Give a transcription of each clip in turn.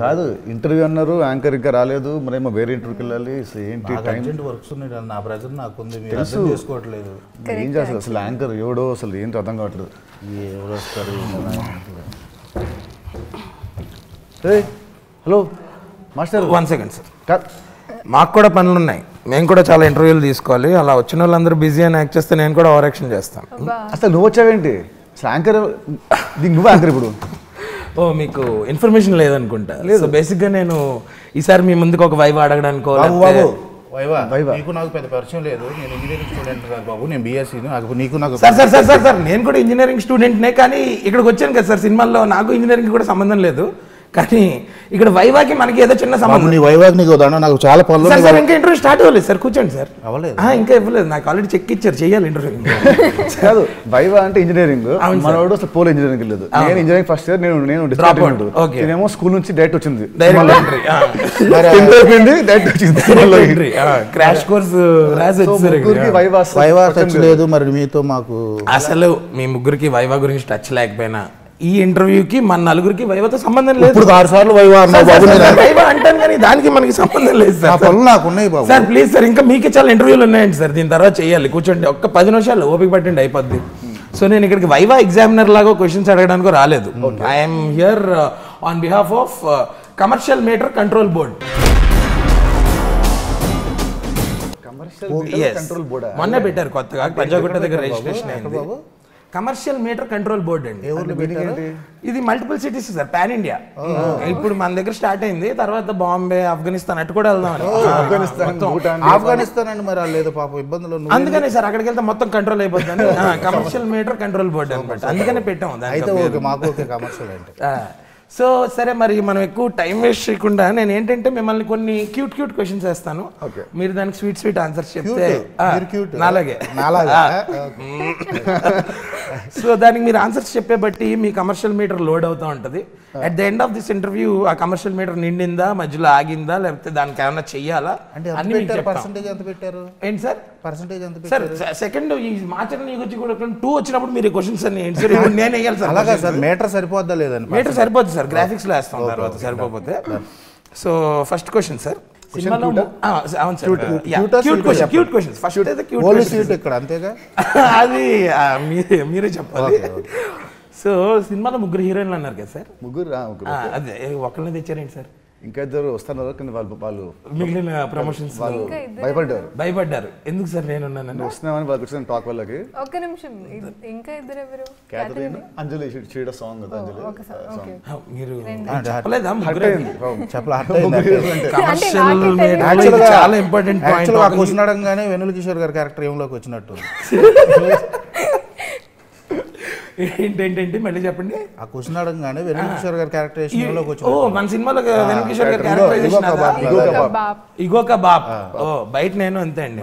కాదు ఇంటర్వ్యూ అన్నారు యాంకర్ ఇంకా రాలేదు మరేమో వేరే ఇంటర్వ్యూకి వెళ్ళాలి ఏంటి టైం వర్క్స్ ఉన్నాయి నా ప్రెజర్ నాకు ఉంది మీరు. అర్థం చేసుకోవట్లేదు. ఏం చేస్తారు అసలు యాంకర్ ఎవడో అసలు ఏంటి అర్థం కావట్లేదు. ఎవరు వస్తారు hello master. One second sir కాదు మాకు కూడా పనులు ఉన్నాయి. మేము కూడా చాలా ఇంటర్వ్యూలు తీసుకోవాలి. అలా వచ్చిన వాళ్ళందరూ బిజీ అని యాక్ట్ చేస్తే నేను కూడా ఓవర్ యాక్షన్ చేస్తాను అసలు నువ్వు వచ్చావేంటి? అసలు యాంకర్ దీనికి నువ్వు యాంకర్ ఇప్పుడు. ఓ మీకు ఇన్ఫర్మేషన్ లేదనుకుంటా. సో బేసిక్గా నేను ఈసారి మీ ముందుకు ఒక వైవ్ అడగడానికో వైవా వైవా. నీకు నాకు పెద్ద పరిచయం లేదు. నేను ఇంజనీరింగ్ స్టూడెంట్ కాదు బాబు నేను బీఎస్సీ నాకు నీకు నాకు sir sir sir sir sir. నేను కూడా ఇంజనీరింగ్ స్టూడెంట్నే కానీ ఇక్కడికి వచ్చాను కదా సార్. సినిమాల్లో నాకు ఇంజనీరింగ్ కూడా సంబంధం లేదు. కానీ ఇక్కడ వైవాకి మనకి ఏదో చిన్న సంబంధం. నీ వైవాగ్ నీకు నాకు చాలా పనులు సార్ సార్. ఇంకా ఇంటర్వ్యూ స్టార్ట్ అవ్వలేదు సార్ కూర్చోండి సార్. అవ్వలేదు. ఆ, ఇంకా ఇవ్వలేదు. నాకు ఆల్రెడీ చెక్ ఇచ్చారు చెయ్యాలి ఇంటర్వ్యూ కాదు వైవా అంటే ఇంజనీరింగ్. మనోడు అసలు పోల్ ఇంజనీరింగ్ లేదు నేను ఇంజనీరింగ్ ఫస్ట్ ఇయర్ నేను నేను. నేనేమో స్కూల్ నుంచి డైరెక్ట్ వచ్చింది. డైరెక్ట్ డైరెక్ట్ వచ్చింది. Entry crash course. వైవా అసలు వైవా టచ్. లేదు. మరి మీతో మాకు అసలు మీ ముగ్గురికి వైవా గురించి టచ్ లేకపోయినా ఈ ఇంటర్వ్యూకి మన నలుగురికి వైవాతో సంబంధం లేదు. ఇప్పుడు ఆరు సార్లు వైవా అంటాను కానీ దానికి మనకి సంబంధం లేదు సార్. పనులు నాకు ఉన్నాయి బాబు. సార్ ప్లీజ్ సార్ ఇంకా మీకే చాలా ఇంటర్వ్యూలు ఉన్నాయండి సార్. దీని తర్వాత చేయాలి. కూర్చోండి. ఒక్క పది నిమిషాలు ఓపిక పట్టండి అయిపోద్ది. సో నేను ఇక్కడికి వైవా ఎగ్జామినర్ లాగా క్వశ్చన్స్ అడగడానికి రాలేదు. I'm here on behalf of commercial meter control board? మొన్నే పెట్టారు కొత్తగా. పంజాగుట్ట దగ్గర రిజిస్ట్రేషన్ అయింది. కమర్షియల్ మీటర్ కంట్రోల్ బోర్డ్ అండి. ఇది multiple cities sir pan India. ఇప్పుడు మన దగ్గర స్టార్ట్ అయింది తర్వాత బాంబే ఆఫ్ఘనిస్తాన్ అటు కూడా వెళ్దాం ఆఫ్ఘనిస్తాన్ అండి మరి లేదు పాపం ఇబ్బందులు అందుకనే సార్ అక్కడికి వెళ్తే మొత్తం కంట్రోల్ అయిపోతుంది కమర్షియల్ మీటర్ కంట్రోల్ బోర్డ్ అనమాట అందుకనే పెట్టాం దానికి అయితే. మాకు కమర్షియల్ అంటే. సో సరే మరి మనం ఎక్కువ టైం వేస్ట్ చేయకుండా నేను ఏంటంటే మిమ్మల్ని కొన్ని క్యూట్ క్యూట్ క్వశ్చన్స్ వేస్తాను. మీరు దానికి స్వీట్ స్వీట్ ఆన్సర్స్ చెప్తే? నాలాగే. సో దానికి మీరు ఆన్సర్స్ చెప్పే బట్టి మీ కమర్షియల్ మీటర్ లోడ్ అవుతూ ఉంటుంది. At the end of this interview ఆ కమర్షియల్ మీటర్ నిండిందా మధ్యలో ఆగిందా లేకపోతే దానికి ఏమైనా చెయ్యాలా? అంటే ఎంత పెట్టారు? ఏంటి సార్? పర్సంటేజ్ ఎంత సార్ సెకండ్ ఈ మాచర్ వచ్చి కూడా టూ వచ్చినప్పుడు మీరు క్వశ్చన్స్ అన్ని ఏంటి సార్ నేను వేయాలి సార్ అలాగా సార్ మీటర్ సరిపోద్దా లేదని మీటర్ సరిపోతుంది సార్. గ్రాఫిక్స్లో వేస్తాం తర్వాత సరిపోతే. సో ఫస్ట్ క్వశ్చన్ సార్ అవును sir cute question cute questions first అయితే క్యూట్ ఇక్కడ అంతేగా? అది మీరే మీరే చెప్పాలి. సో సినిమాలో ముగ్గురు హీరోయిన్లు అన్నారు కదా సార్ ముగ్గురు అదే ఒకళ్ళని తెచ్చారేంటి సార్ ఇంకా ఇద్దరు వస్తున్నారు కానీ వాళ్ళు వాళ్ళు మిగిలిన ప్రమోషన్స్ వాళ్ళు భయపడ్డారు. భయపడ్డారు. ఎందుకు సార్ నేను ఉన్నానని? వస్తున్నామని వాళ్ళకి వచ్చిన టాక్ వాళ్ళకి. ఒక్క నిమిషం. ఇంకా ఇద్దరు ఎవరు? క్యాథరిన్ అంజలి చీడ సాంగ్ కదా అంజలి ఒక మీరు చెప్పలేదా హర్ట్ ముగ్గురు అయింది. పాపం. చెప్పలే అర్థం అయింది కమర్షియల్ నాకే తెలియదు. మీటర్ చాలా ఇంపార్టెంట్ పాయింట్ క్వశ్చన్ అడగగానే వెనుల కిషోర్ గారి క్యారెక్టర్ ఏంలోకి వచ్చినట్టు. ఏంటేంటంటి మళ్ళీ చెప్పండి. ఆ క్వశ్చన్ అడగగానే వెనుల కిషోర్ గారి క్యారెక్టర్ ఓ మన సినిమాలో వెనక కిషోర్ గారి ఇగో- క్యారెక్టరైజేషన్ ఇగో కబాబ్. బాప్ ఇగోక బాప్ ఓ బయట నేను అంతే అండి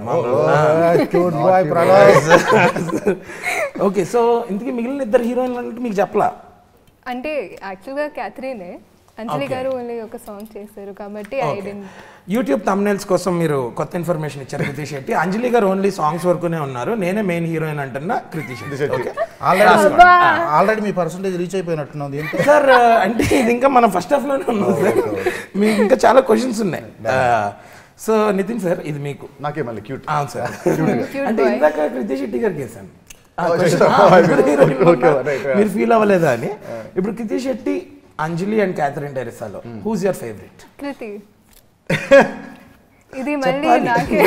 ఓకే. సో ఇంతకీ మిగిలిన ఇద్దరు హీరోయిన్లు అంటే మీకు చెప్పలా? అంటే యాక్చువల్గా క్యాథరీనే అంజలి గారు ఓన్లీ ఒక సాంగ్ చేశారు కాబట్టి యూట్యూబ్ తమ్నైల్స్ కోసం మీరు కొత్త ఇన్ఫర్మేషన్ ఇచ్చారు కృతి శెట్టి. అంజలి గారు ఓన్లీ సాంగ్స్ వరకునే ఉన్నారు. నేనే మెయిన్ హీరోయిన్ అంటున్నా Krithi Shetty. Okay already already మీ పర్సంటేజ్ రీచ్ అయిపోయినట్టున్నది. సార్ అంటే ఇది ఇంకా మనం ఫస్ట్ హాఫ్లోనే ఉన్నాం సార్ మీకు ఇంకా చాలా క్వశ్చన్స్ ఉన్నాయి. సో నితిన్ సార్ ఇది మీకు. నాకే మళ్ళీ క్యూట్ అవును సార్ అంటే. ఇందాక కృతి శెట్టి గారికి వేసాను. మీరు ఫీల్ అవ్వలేదా అని? ఇప్పుడు కృతి శెట్టి అంజలి అండ్ క్యాథరిన్ టెరిసాలో హూస్ యువర్ ఫేవరెట్ కృతి. ఇది మళ్ళీ నాకే.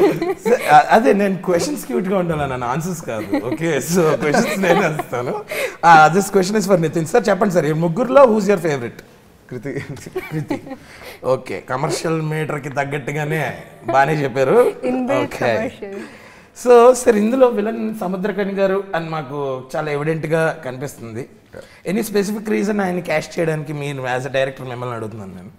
అదే నేను క్వశ్చన్స్ క్యూట్గా ఉండాలి నన్ను ఆన్సర్స్ కాదు. ఓకే సో క్వశ్చన్స్ నేను వస్తాను this question is for Nithin sir చెప్పండి సార్ ఈ ముగ్గురులో who's your favourite Krithi. Krithi. Okay commercial మీటర్కి తగ్గట్టుగానే బాగానే చెప్పారు. ఓకే సో సార్ ఇందులో విలన్ సముద్రకని గారు అని మాకు చాలా ఎవిడెంట్గా కనిపిస్తుంది. ఎనీ స్పెసిఫిక్ రీజన్ ఆయన క్యాష్ చేయడానికి మీరు యాజ్ అ డైరెక్టర్ మిమ్మల్ని అడుగుతున్నాను నేను?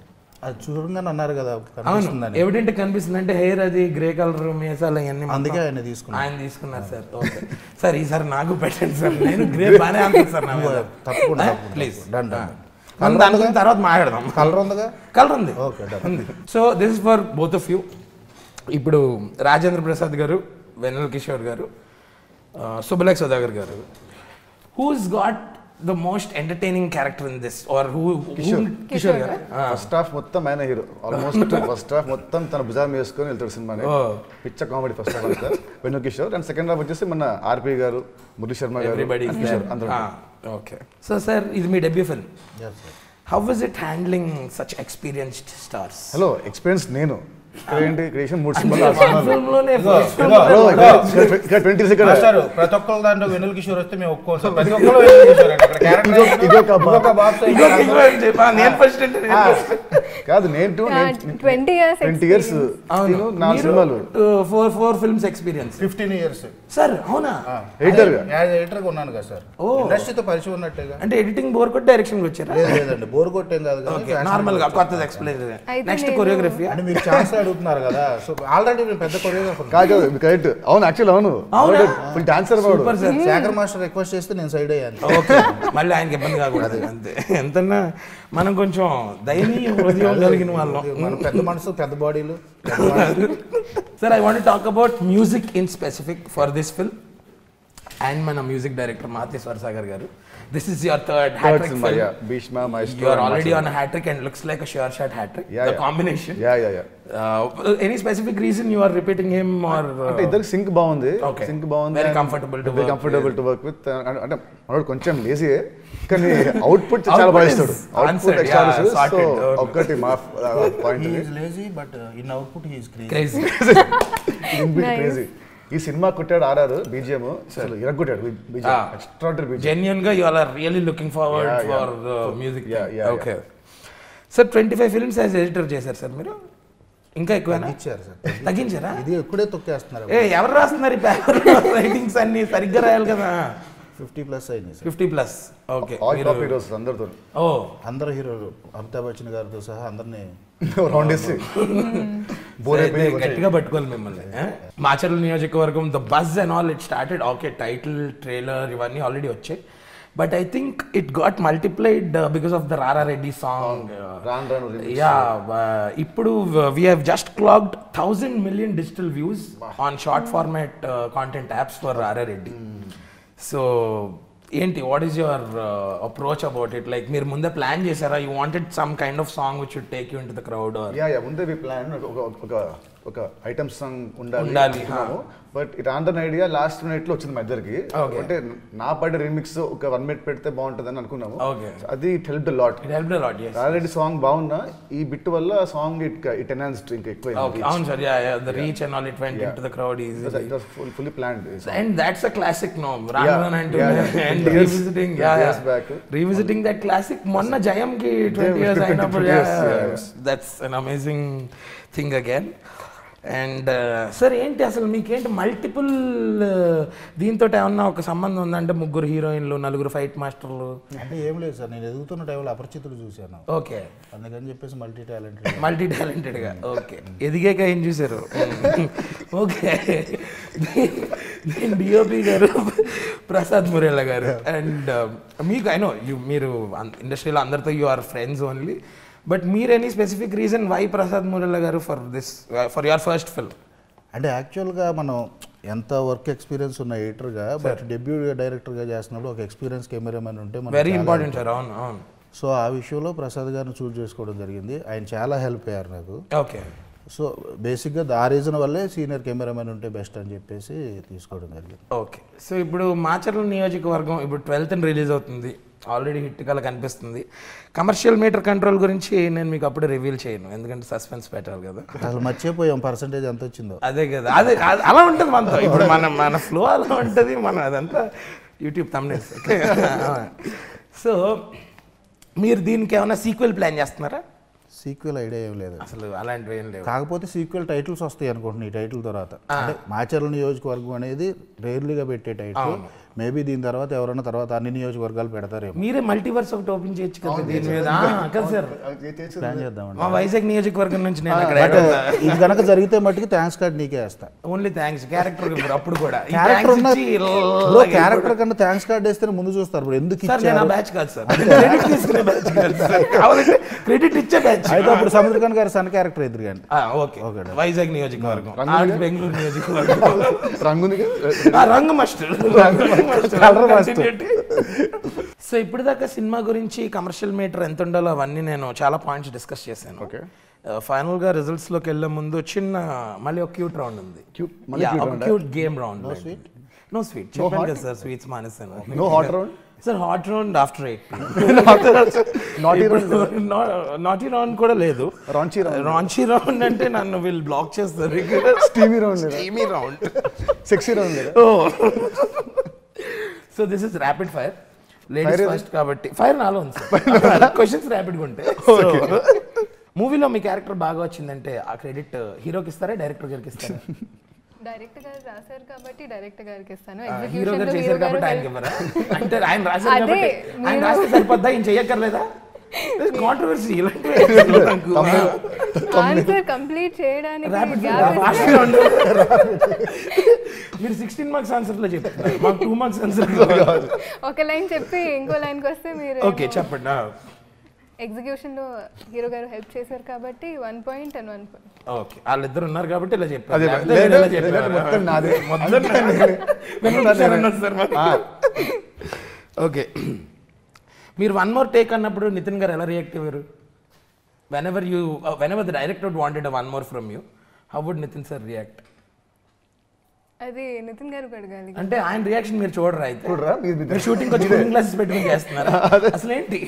అది చూడంగానే అన్నారు కదా అవును. ఎవిడెంట్ కనిపిస్తుంది. అంటే హెయిర్ అది గ్రే కలర్ మీసాలు అవన్నీ అందుకే ఆయన తీసుకున్నాను. ఆయన తీసుకున్నారు సార్. ఓకే సార్ ఈసారి నాకు పెట్టండి సార్. నేను గ్రే బాగానే అనుకుంది సార్ తప్పకుండా ప్లీజ్ డన్ దాని గురించి తర్వాత మాట్లాడదాం. కలర్ ఉందిగా కలర్ ఉంది. ఓకే ఉంది. So this is for both of you ఇప్పుడు రాజేంద్ర ప్రసాద్ గారు వెన్నెల కిషోర్ గారు ఆ, Subhalekha Sudhakar garu. Who's got the most entertaining character in this or who Kishore. Kishore గారా? ఫస్ట్ హాఫ్ మొత్తం ఆయన హీరో ఆల్మోస్ట్ ఫస్ట్ హాఫ్ మొత్తం తన భుజాన్ని వేసుకొని వెళ్తాడు సినిమాని. పిచ్చ కామెడీ ఫస్ట్ హాఫ్ అంతా. వెన్ను కిషోర్. అండ్ సెకండ్ హాఫ్ వచ్చేసి మన ఆర్పి గారు మురళీ శర్మ గారు కిషోర్. అందరూ. ఓకే. సో సార్ ఇది మీ debut film how is it handling such experienced stars hello experience నేను. ఏంటి? క్రియేషన్ మూడు ట్వంటీ సెకండ్ ప్రతి ఒక్కరు దాంట్లో వెనుల్ కిషోర్ వస్తే మేము ఒప్పుకోం సార్. ప్రతి ఒక్కరు కాదు నేను two twenty years twenty years నా సినిమాలు. Four four films experience fifteen years sir అవునా? ఎడిటర్గా? యాజ్ ఎడిటర్గా ఉన్నాను కదా సార్. ఓ. ఇండస్ట్రీతో పరిచయం ఉన్నట్టేగా. అంటే ఎడిటింగ్ బోర్ కొట్టి డైరెక్షన్ వచ్చారా? లేదండి. బోర్ కొట్టేం కాదు నార్మల్గా. కొత్తది ఎక్స్ప్లెయిన్ నెక్స్ట్ కొరియోగ్రఫీ అంటే మీరు ఛాన్స్ అడుగుతున్నారు కదా. సో ఆల్రెడీ నేను పెద్ద కొరియోగ్రాఫర్ కాదు కరెక్ట్. అవును యాక్చువల్ అవును. అవునా? ఫుల్ డాన్సర్ వాడు. Super sir. Sekhar master request చేస్తే నేను సైడ్ అయ్యాను. ఓకే. మళ్ళీ ఆయనకి ఇబ్బంది కాకూడదు. అంతే. ఎంతన్నా మనం కొంచెం దయనీయ హృదయం కలిగిన వాళ్ళం. మన పెద్ద మనసు పెద్ద బాడీలు sir I want talk about music in specific for this film and మన music director Mahati Swarasagar garu this is your third hattrick yeah Bheeshma You are already on a hat trick and looks like a sure shot hat trick. Yeah, the yeah. combination. Yeah yeah yeah Uh, any specific reason you are repeating him or? uh, అంటే ఇద్దరికి sync బాగుంది Okay. Sync బాగుంది Very comfortable to very work comfortable to work with అంటే మనోడు కొంచెం lazy కానీ output చాలా Output బాగా is ఇస్తాడు అవుట్పుట్ ఎక్స్ట్రా సో. ఒక్కటి మా point he is lazy but in output he is crazy Crazy. Nice. Crazy ఈ సినిమా కొట్టాడు ఆర్ఆర్ బీజిఎం. అసలు ఇరగొట్టాడు బీజిఎం. Genuine గా you all are really looking forward Yeah, yeah. for the music. Yeah, thing. yeah, okay. Sir twenty five films as editor చేశారు sir మీరు? ఇంకా ఎక్కువేనా? ఇచ్చారు sir తగ్గించారా? ఇది ఎక్కడే తొక్కేస్తున్నారు. ఏ ఎవరు రాస్తున్నారు ఈ పేపర్ రైటింగ్స్ అన్ని సరిగ్గా రాయాలి కదా. ఫిఫ్టీ ప్లస్ అయింది sir fifty plus okay all top heroes అందరితో. ఓ. అందరు హీరోలు. అమితాబ్ బచ్చన్ గారితో సహా అందరినీ రౌండ్ వేసి గట్టిగా పట్టుకోవాలి మిమ్మల్ని? Macherla Niyojakavargam the buzz and all it started okay title trailer ఇవన్నీ ఆల్రెడీ వచ్చాయి. But I think it got multiplied because of the Rara Reddy song. Yeah ఇప్పుడు we have just clocked thousand million digital views on short format content apps for Rara Reddy so ఏంటి what is your approach about it like మీరు ముందే plan చేశారా? You wanted some kind of song which should take you in to the crowd or yeah yeah ముందే we plan ఒక ఒక ఒక item song ఉండాలి but it on idea last మినిట్లో వచ్చింది మా ఇద్దరికి. అంటే నా పాట రీమిక్స్ ఒక వన్ మినిట్ పెడితే బాగుంటుంది అని అనుకున్నాము అది it help lot it already song బాగున్నా ఈ బిట్ వల్ల సాంగ్ ఇట్ ఇట్ ఎన్హాన్స్డ్ ఇంకా ఎక్కువ Okay, అవును sir yeah yeah the reach and all it went the crowd easily fully planned and that's a classic no Raghavan and. And 20 years- revisiting 20 yeah. Revisiting that classic మొన్న జయం కి 20 years 20 అయినప్పుడు. That's an amazing thing again and sir ఏంటి అసలు మీకేంటి multiple దీంతో ఏమన్నా ఒక సంబంధం ఉందంటే ముగ్గురు హీరోయిన్లు నలుగురు ఫైట్ మాస్టర్లు. అంటే ఏం లేదు సార్ నేను ఎదుగుతున్న టైంలో అపరిచితులు చూశాను. ఓకే. అందుకని చెప్పేసి మల్టీ టాలెంటెడ్ మల్టీ టాలెంటెడ్గా ఓకే. ఎదిగాక ఏం చూసారు ఓకే. నేను డిఓపి గారు ప్రసాద్ మురేలా గారు. అండ్ మీకు ఐ నో యూ మీరు ఇండస్ట్రీలో అందరితో you are friends only but మీరు any specific reason why Prasad Murella garu for this for your first film అంటే యాక్చువల్గా మనం ఎంత వర్క్ ఎక్స్పీరియన్స్ ఉన్న ఎడిటర్గా బట్ డెబ్యూ డైరెక్టర్గా చేస్తున్నప్పుడు ఒక ఎక్స్పీరియన్స్ కెమెరామెన్ ఉంటే వెరీ ఇంపార్టెంట్ సార్ అవును అవును. సో ఆ విషయంలో ప్రసాద్ గారిని చూస్ చేసుకోవడం జరిగింది. ఆయన చాలా హెల్ప్ అయ్యారు నాకు. ఓకే సో బేసిక్గా ఆ రీజన్ వల్లే సీనియర్ కెమెరామెన్ ఉంటే బెస్ట్ అని చెప్పేసి తీసుకోవడం జరిగింది. ఓకే సో ఇప్పుడు మాచర్ల నియోజకవర్గం ఇప్పుడు ట్వెల్త్ రిలీజ్ అవుతుంది. ఆల్రెడీ హిట్ కల కనిపిస్తుంది. కమర్షియల్ మీటర్ కంట్రోల్ గురించి నేను మీకు అప్పుడు రివీల్ చేయను. ఎందుకంటే సస్పెన్స్ పెట్టాలి కదా. అసలు మర్చిపోయాం పర్సంటేజ్ ఎంత వచ్చిందో. అదే కదా. అదే అలా ఉంటుంది మనతో. ఇప్పుడు మన మన ఫ్లో అలా ఉంటుంది మన అదంతా యూట్యూబ్ తమ్నేల్స్ సో మీరు దీనికి ఏమైనా సీక్వెల్ ప్లాన్ చేస్తున్నారా? సీక్వెల్ ఐడియా ఏం లేదు. అసలు అలాంటివి ఏం లేవు. కాకపోతే సీక్వెల్ టైటిల్స్ వస్తాయి అనుకుంటున్నాను ఈ టైటిల్ తర్వాత. అంటే మాచర్ల నియోజకవర్గం అనేది రేర్లీగా పెట్టే టైటిల్ మేబీ దీని తర్వాత ఎవరైనా తర్వాత అన్ని నియోజకవర్గాలు పెడతారేమో. మీరే మల్టీవర్స్ ఒకటి ఓపెన్ చేయొచ్చు కదా దీని మీద? కదా సార్. ప్లాన్ చేద్దామండి. మా వైజాగ్ నియోజకవర్గం నుంచి నేను అక్కడ బట్ ఇది కనుక జరిగితే మట్టుకు థ్యాంక్స్ కార్డ్ నీకే వేస్తా. ఓన్లీ థ్యాంక్స్ క్యారెక్టర్ అప్పుడు కూడా. ఈ క్యారెక్టర్ ఉన్న క్యారెక్టర్ కన్నా థ్యాంక్స్ కార్డ్ వేస్తేనే ముందు చూస్తారు బ్రో ఎందుకు సార్ నేను ఆ ఇచ్చారు? బ్యాచ్ కాదు సార్. క్రెడిట్ తీసుకునే బ్యాచ్ కాదు సార్. కావాలంటే క్రెడిట్ ఇచ్చే బ్యాచ్ అయితే అప్పుడు సముద్రకాంత్ గారి సన్ క్యారెక్టర్ ఎదురు కానీ. ఓకే. Okay, వైజాగ్ నియోజకవర్గం. బెంగళూరు నియోజకవర్గం. రంగుంది ఆ రంగు మస్ట్ సో ఇప్పుడు దాకా సినిమా గురించి కమర్షియల్ మీటర్ ఎంత ఉండాలో అవన్నీ నేను చాలా పాయింట్స్ డిస్కస్ చేశాను. Okay. ఫైనల్గా రిజల్ట్స్లోకి వెళ్ళే ముందు చిన్న మళ్ళీ ఒక క్యూట్ రౌండ్ ఉంది? Cute game round no sweet no చెప్పాను కదా సార్ స్వీట్స్ మానేసాను No hot round? Sir hot round after eight naughty round కూడా లేదు. రాంచీ రౌండ్ అంటే నన్ను వీళ్ళు బ్లాక్ చేస్తారు. Steamy round steamy round sexy round so this is rapid fire ladies? First కాబట్టి. ఫైర్ నాలో ఉంది క్వశ్చన్స్ ర్యాపిడ్గా ఉంటాయి మూవీలో మీ క్యారెక్టర్ బాగా వచ్చిందంటే ఆ క్రెడిట్ హీరోకి ఇస్తారా డైరెక్టర్ గారికి ఇస్తారా? డైరెక్ట్ గారు రాశారు కాబట్టి డైరెక్ట్ గారికి ఇస్తాను. హీరో గారు చేశారు కాబట్టి ఆయనకి ఇవ్వరా? అంటే ఆయన రాశారు కాబట్టి ఆయన రాస్తే సరిపోద్దా? ఈయన చెయ్యక్కర్లేదా కాంట్రవర్సీ ఆన్సర్ కంప్లీట్ చేయడానికి మీరు సిక్స్టీన్ మార్క్స్ ఆన్సర్లో చెప్తున్నారు మాకు టూ మార్క్స్ ఆన్సర్ ఒక లైన్ చెప్పి ఇంకో లైన్కి వస్తే మీరు ఓకే చెప్పండి. ఎగ్జిక్యూషన్లో హీరో గారు హెల్ప్ చేశారు కాబట్టి one point and one point. Okay వాళ్ళిద్దరు ఉన్నారు కాబట్టి ఇలా చెప్పారు. ఓకే మీరు వన్ మోర్ టేక్ అన్నప్పుడు నితిన్ గారు ఎలా రియాక్ట్ అయ్యారు? Whenever you whenever the director wanted one more from you how would Nithin sir react అది నితిన్ గారు అడగాలి అంటే ఆయన రియాక్షన్ మీరు చూడరా అయితే? చూడరా? మీరు షూటింగ్ వచ్చి కూలింగ్ గ్లాసెస్ పెట్టుకుని చేస్తున్నారా? అసలు ఏంటి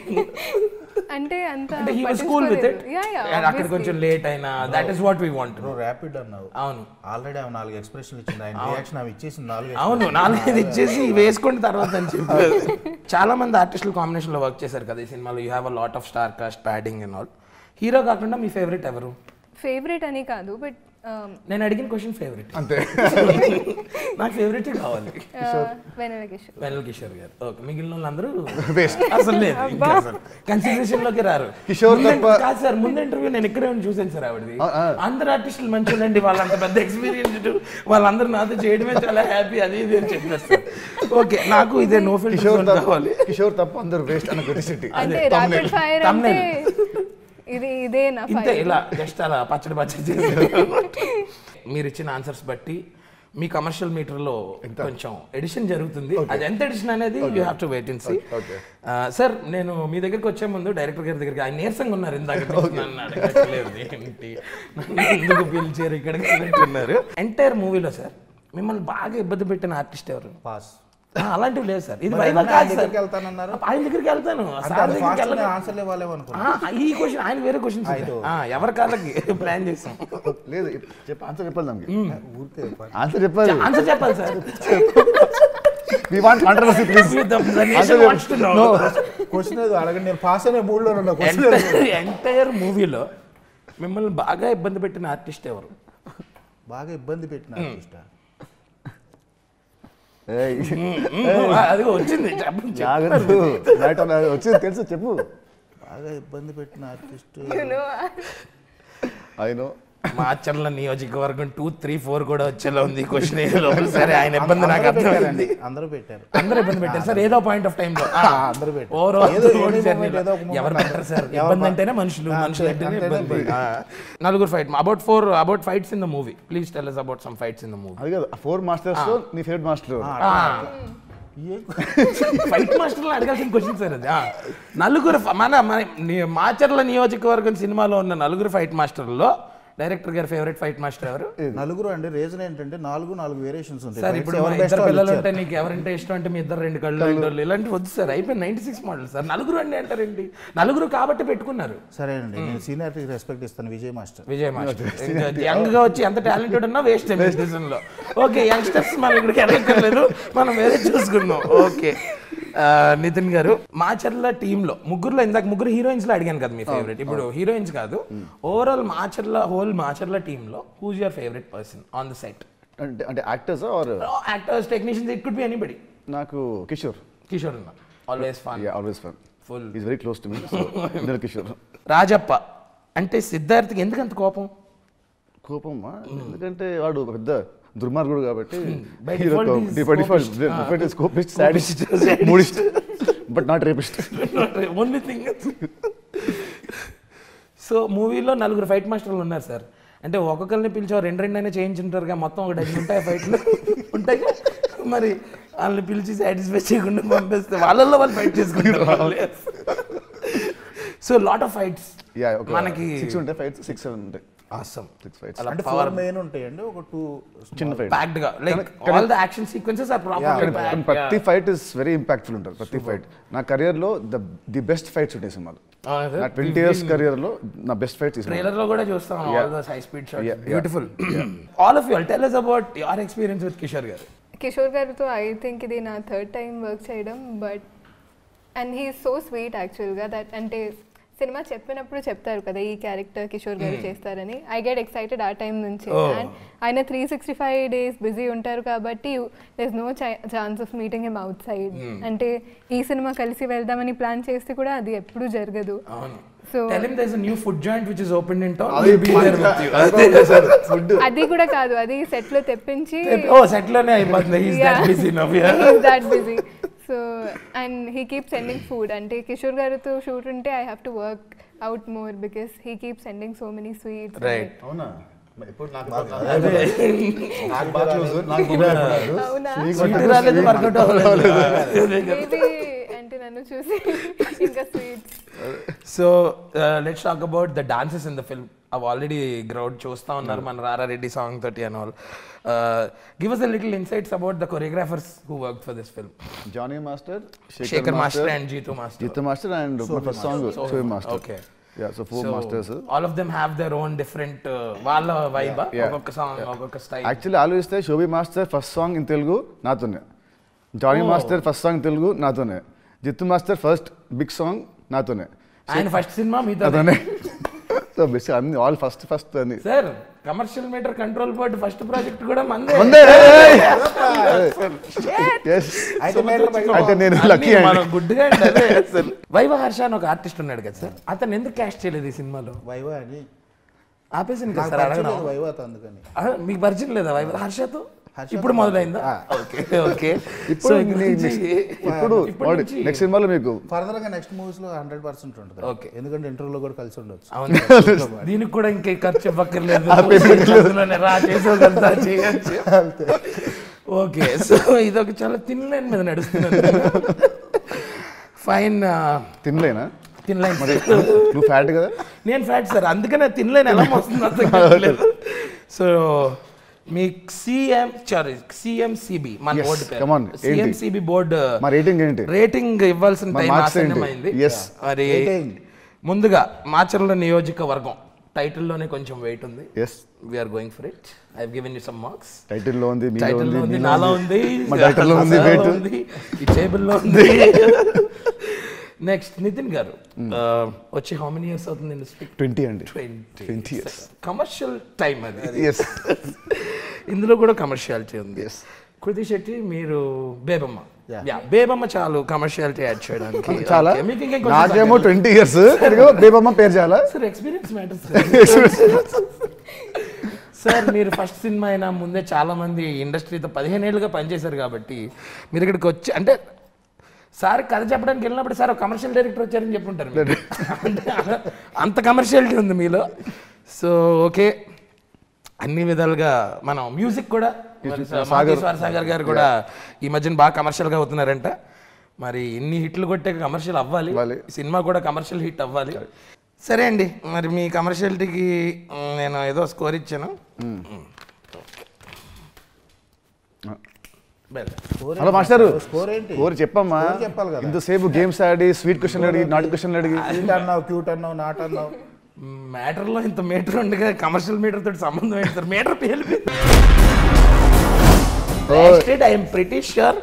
అంటే అంత అంటే he was cool with it yeah yeah అక్కడ కొంచెం లేట్ అయినా that is what we want నువ్వు ర్యాపిడ్ అన్నావు. అవును. ఆల్రెడీ ఆమె నాలుగు ఎక్స్ప్రెషన్ ఇచ్చింది. ఆయన రియాక్షన్ ఆమె ఇచ్చేసింది నాలుగు అవును నాలుగైదు ఇచ్చేసి వేసుకోండి తర్వాత అని చెప్పారు చాలా మంది ఆర్టిస్టులు కాంబినేషన్లో వర్క్ చేశారు కదా ఈ సినిమాలో. You have a lot of star cast padding and all hero కాకుండా మీ ఫేవరెట్ ఎవరు? ఫేవరెట్ అని కాదు బట్ నేను అడిగిన క్వశ్చన్ ఫేవరెట్ అంతే. నాకు ఫేవరెట్ కావాలి. వెనల కిషోర్. వెనల్ కిషోర్. గారు. ఓకే మిగిలిన వాళ్ళందరూ Waste. అసలు లేదు. కన్సిడరేషన్లోకి రారు. కిషోర్ కాదు సార్ ముందు ఇంటర్వ్యూ నేను ఇక్కడే ఉండి చూసాను సార్ ఆవిడది. అందరు ఆర్టిస్టులు మంచిదండి వాళ్ళంత పెద్ద ఎక్స్పీరియన్స్ వాళ్ళందరూ నాతో చేయడమే చాలా హ్యాపీ అది ఇది అని చెప్పారు సార్. ఓకే నాకు ఇదే నో కిషోర్ ఫిల్టర్ తప్ప కావాలి. కిషోర్ తప్ప అందరు వేస్ట్ అన్న క్రిటిసిటీ అంటే ఇది ఇదే నా ఇంతే ఇలా జస్ట్ అలా పచ్చడి పచ్చడి మీరు ఇచ్చిన ఆన్సర్స్ బట్టి మీ కమర్షియల్ మీటర్లో కొంచెం ఎడిషన్ జరుగుతుంది. అది ఎంత ఎడిషన్ అనేది you have to wait and see. Sir నేను మీ దగ్గరికి వచ్చే ముందు డైరెక్టర్ గారి దగ్గరికి ఆయన నీరసంగా ఉన్నారు ఇందాక ఏంటి? ఎందుకు పిలిచారు ఇక్కడికి? అంటున్నారు. ఎంటైర్ మూవీలో సార్ మిమ్మల్ని బాగా ఇబ్బంది పెట్టిన ఆర్టిస్ట్ ఎవరు? పాస్ అలాంటివి లేదు సార్. ఇది వైవా ఆయన కాదు సార్. దగ్గరికి వెళ్తానన్నారు? ఆయన దగ్గరికి వెళ్తాను. అంటే సార్ అది దగ్గరికి ఫాస్ట్ వెళ్ళను ఆన్సర్లు ఇవ్వలేము అనుకున్నా ఆ, ఈ క్వశ్చన్ ఆయన వేరే క్వశ్చన్. ఎవరి కాళ్ళకి ప్లాన్ చేసాం లేదు చెప్పి ఆన్సర్ చెప్పాలి దానికి. ఊరికే ఆన్సర్ చెప్పాలి. ఆన్సర్ చెప్పాలి sir. We want controversy please question ఏదో అడగండి నేను పాస్ అనే మూడ్లో ఉన్నా క్వశ్చన్ ఎంటైర్ మూవీలో మిమ్మల్ని బాగా ఇబ్బంది పెట్టిన ఆర్టిస్ట్ ఎవరు? బాగా ఇబ్బంది పెట్టిన ఆర్టిస్ట్ అది వచ్చింది. వచ్చింది తెలుసు చెప్పు. బాగా ఇబ్బంది పెట్టిన ఆర్టిస్ట్. అయినో మాచర్ల నియోజకవర్గం టూ త్రీ ఫోర్ కూడా వచ్చేలా ఉంది. క్వశ్చన్ సరే ఆయన ఇబ్బంది నాకు అర్థమైంది అందరూ పెట్టారు. అందరూ ఇబ్బంది పెట్టారు. సార్ ఏదో పాయింట్ ఆఫ్ టైం లో. అందరూ ఎవరు పెట్టారు సార్? ఇబ్బంది అంటేనే మనుషులు. మనుషులు అంటేనే ఇబ్బంది. నలుగురు fight about four about fights in the movie please tell us about some fights in the movie అది కాదు. ఫోర్ మాస్టర్స్లో నీ ఫేవరెట్ మాస్టర్ ఫైట్ మాస్టర్ అడగాల్సిన క్వశ్చన్ సార్ అది. నలుగురు మన మన మాచర్ల నియోజకవర్గం సినిమాలో ఉన్న నలుగురు ఫైట్ మాస్టర్లో డైరెక్టర్ గారి ఫేవరెట్ ఫైట్ మాస్టర్ ఎవరు? నలుగురు అండి. రీజన్ ఏంటంటే నాలుగు నాలుగు వేరియేషన్స్ ఉంటాయి. సార్ ఇప్పుడు ఇద్దరు వాళ్ళు పిల్లలు. ఉంటే నీకు ఎవరంటే ఇష్టం అంటే మీ ఇద్దరు రెండు కళ్ళు రెండు కళ్ళు. ఇలాంటివి వద్దు సార్. అయిపోయింది నైన్టీ సిక్స్ మోడల్ సార్. నలుగురు అండి అంటారేంటి నలుగురు కాబట్టి పెట్టుకున్నారు. సరే అండి నేను సీనియారిటీకి రెస్పెక్ట్ ఇస్తాను. విజయ్ మాస్టర్. విజయ్ మాస్టర్. యంగ్గా వచ్చి ఎంత టాలెంటెడ్ ఉన్నా వేస్ట్ సీజన్లో. ఓకే యంగ్స్టర్స్ మనం ఇక్కడికి ఎడగక్కర్లేదు మనం వేరే చూసుకున్నాం ఓకే నితిన్ గారు మాచర్ల టీమ్లో ముగ్గురులో ఇందాక ముగ్గురు హీరోయిన్స్లో అడిగాను కదా మీ ఫేవరెట్ ఇప్పుడు హీరోయిన్స్ కాదు ఓవరాల్ మాచర్ల హోల్ మాచర్ల టీమ్లో who's your favourite person on the set అంటే అంటే actors or actors technicians it could be anybody నాకు Kishore. Kishore always fun always fun Full. Is very close to me Indra Kishore. Rajappa. అంటే సిద్ధార్థకి ఎందుకు అంత కోపం కోపమ్మా ఎందుకంటే వాడు పెద్ద దుర్మార్గుడు కాబట్టి but not rapist only thing so మూవీలో నలుగురు ఫైట్ మాస్టర్లు ఉన్నారు సార్ అంటే ఒక్కొక్కరిని పిలిచి రెండు రెండు అయినా చేయించుంటారుగా మొత్తం ఒక డజన్ ఉంటాయి ఫైట్లు ఉంటాయి? మరి వాళ్ళని పిలిచి సాటిస్ఫై చేయకుండా పంపిస్తే వాళ్ళల్లో వాళ్ళు ఫైట్ చేసుకుంటారు. సో లాట్ ఆఫ్ ఫైట్స్ మనకి సిక్స్ ఉంటాయి ఫైట్స్ సిక్స్ సెవెన్ ఉంటాయి. Awesome. సిక్స్ ఫైట్స్ అంటే ఫోర్ మెయిన్ ఉంటాయండి ఒక టూ చిన్న ఫైట్ packed గా. Like all the action sequences are properly కానీ ప్రతి ఫైట్ ఇస్ వెరీ ఇంపాక్ట్ఫుల్ ఉంటుంది ప్రతి ఫైట్ నా career లో ద ది బెస్ట్ ఫైట్స్ ఉంటాయి సినిమాలు. నా ట్వంటీ ఇయర్స్లో నా బెస్ట్ ఫైట్ ట్రైలర్లో కూడా చూస్తాం all. Those high speed shots. Beautiful all of you tell us about your experience with Kishore garu Kishore గారితో ఐ థింక్ ఇది నా థర్డ్ టైం వర్క్ చేయడం but and he so sweet actually that అంటే cinema చెప్పినప్పుడు చెప్తారు కదా ఈ character Kishore garu చేస్తారని. ఐ గెట్ ఎక్సైటెడ్ ఆ టైం నుంచి. Oh. అండ్ ఆయన three sixty five days busy ఉంటారు కాబట్టి there's no chance of meeting him outside అంటే ఈ సినిమా కలిసి వెళ్దామని ప్లాన్ చేస్తే కూడా అది ఎప్పుడూ జరగదు. అది కూడా కాదు. అది సెట్లో తెప్పించి ఓ సెట్లోనే అయిపోతుంది. So and he keep sending food అంటే కిషోర్ గారితో షూట్ ఉంటే I have to work out more because he keep sending so many sweets right అవునా? ఎప్పుడు నాకు నాకు బాగా నాకు అవునా? చూసి ఇంకా స్వీట్స్ అవి ఆల్రెడీ గ్రౌడ్ చూస్తా ఉన్నారు మన రారా రెడ్డి సాంగ్ తోటి and all give us a little insights about the choreographers who work for this film Jani master Sekhar master and Jeetu master Jit master and first song సోయి master okay ya so four masters all of them have their own different వాళ్ళ vibe. ఒక్కొక్క song ఒక్కొక్క style actually ఆలోచిస్తే Sobhi master first song in Telugu నాతోనే. Jani master first song Telugu నాతోనే. Jittu master first big song నాతోనే. ఆయన first సినిమా మీతో సో బెస్ట్ అన్ని ఆల్ ఫస్ట్ ఫస్ట్ అని. Sir commercial meter control board first project కూడా మందే. ఉందే ఎస్ అయితే నేను లక్కీ అండి. మనం గుడ్డుగా వైవ హర్ష అని ఒక ఆర్టిస్ట్ ఉన్నాడు కదా సార్ అతను ఎందుకు క్యాష్ చేయలేదు ఈ సినిమాలో? వైవా అని. ఆపేసింది కదా సార్ అడగడం వైవాతో అందుకని. ఆ, మీకు పరిచయం లేదా వైవ హర్షతో? ఇప్పుడు మొదలైందా. ఓకే. ఓకే. ఇప్పుడు ఇప్పుడు నెక్స్ట్ సినిమాలో మీకు ఫర్దర్గా నెక్స్ట్ మూవీస్లో హండ్రెడ్ పర్సెంట్ ఉంటుంది Okay. ఎందుకంటే ఇంటర్వ్యూలో కూడా కలిసి ఉండొచ్చు. అవును. దీనికి కూడా ఇంకే ఖర్చు ఇవ్వక్కర్లేదు. రా చేసేదంతా చేయొచ్చు ఓకే. సో ఇది ఒక చాలా తిన్ లైన్ మీద నడుస్తున్నాను ఫైన్ తినలేనా తిన్ లైన్ నువ్వు ఫ్యాట్ కదా? నేను ఫ్యాట్ సార్ అందుకనే తినలేను ఎలా వస్తుంది సో మీ సిఎం సారీ సిఎంసిబి మన బోర్డు ఏంటి? సిఎంసిబి బోర్డు మా రేటింగ్ ఏంటి? రేటింగ్ ఇవ్వాల్సిన టైం? ఆసన్నమైంది. మరి. ముందుగా మాచర్ల నియోజకవర్గం టైటిల్లోనే కొంచెం వెయిట్ ఉంది. Yes we're going for it I given you some marks టైటిల్లో ఉంది మీలో టైటిల్లో ఉంది ఉంది నాలో ఉంది. ఉంది. మా టైటిల్లో ఉంది నాలో weight. ఉంది. ఈ టేబుల్లో ఉంది. నెక్స్ట్ నితిన్ గారు. Uh, వచ్చి హౌ మెనీ ఇయర్స్ అవుతుంది? ఇండస్ట్రీ ట్వంటీ అండి. Twenty 20 years. కమర్షియల్ టైం అది. ఎస్ ఇందులో కూడా కమర్షియాలిటీ ఉంది. కృతి శెట్టి మీరు బేబమ్మ. బేబమ్మ చాలు కమర్షియాలిటీ యాడ్ చేయడానికి. చాలా. నాకేమో ట్వంటీ ఇయర్స్ బేబమ్మ పేరు చాలా. సార్ ఎక్స్పీరియన్స్ మ్యాటర్స్ సార్ మీరు ఫస్ట్ సినిమా అయినా ముందే చాలా మంది ఇండస్ట్రీతో పదిహేను ఏళ్ళుగా పనిచేశారు కాబట్టి మీరు ఇక్కడికి వచ్చి అంటే సార్ కథ చెప్పడానికి వెళ్ళినప్పుడు సార్ కమర్షియల్ డైరెక్టర్ వచ్చారని చెప్పుంటారు. అంటే అంత కమర్షియాలిటీ ఉంది మీలో. సో ఓకే అన్ని విధాలుగా మనం మ్యూజిక్ కూడా మాధవి స్వరసాగర్ గారు కూడా ఈ మధ్యన బాగా కమర్షియల్గా అవుతున్నారంట. మరి ఇన్ని హిట్లు కొట్టే కమర్షియల్ అవ్వాలి. సినిమా కూడా కమర్షియల్ హిట్ అవ్వాలి. సరే అండి మరి మీ కమర్షియాలిటీకి నేను ఏదో స్కోర్ ఇచ్చాను. హలో? మాస్టారు. స్కోర్ ఏంటి? కోరి చెప్పమ్మా. ఇంతసేపు గేమ్స్ ఆడి స్వీట్ క్వశ్చన్ అడిగి నాట్ క్వశ్చన్ అడిగి. అన్నావు క్యూట్ అన్నావు నాట్ అన్నావు. మ్యాటర్లో ఇంత మీటర్ ఉండగా కమర్షియల్ మీటర్ తోటి సంబంధం ఏంటి sir? Meter పేలిపోయింది I'm pretty sure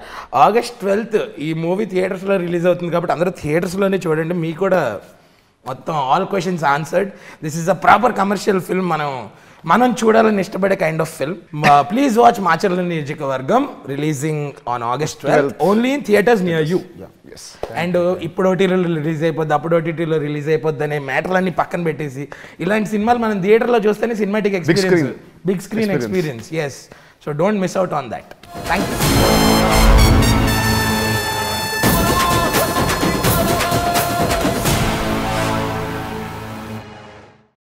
August twelfth ఈ మూవీ థియేటర్స్లో రిలీజ్ అవుతుంది కాబట్టి అందరూ థియేటర్స్లోనే చూడండి. మీకు కూడా మొత్తం all questions answered this is a proper commercial film మనం మనం చూడాలని ఇష్టపడే kind of film please watch Macherla Niyojakavargam releasing on August twelfth only in theatres near you and ఇప్పుడు ఓటీటీలో రిలీజ్ అయిపోద్ది అప్పుడు ఓటీటీలో రిలీజ్ అయిపోద్ది అనే మ్యాటర్లన్నీ పక్కన పెట్టేసి ఇలాంటి సినిమాలు మనం థియేటర్లో చూస్తేనే cinematic experience. Big screen. Experience yes so don't miss out on that thank you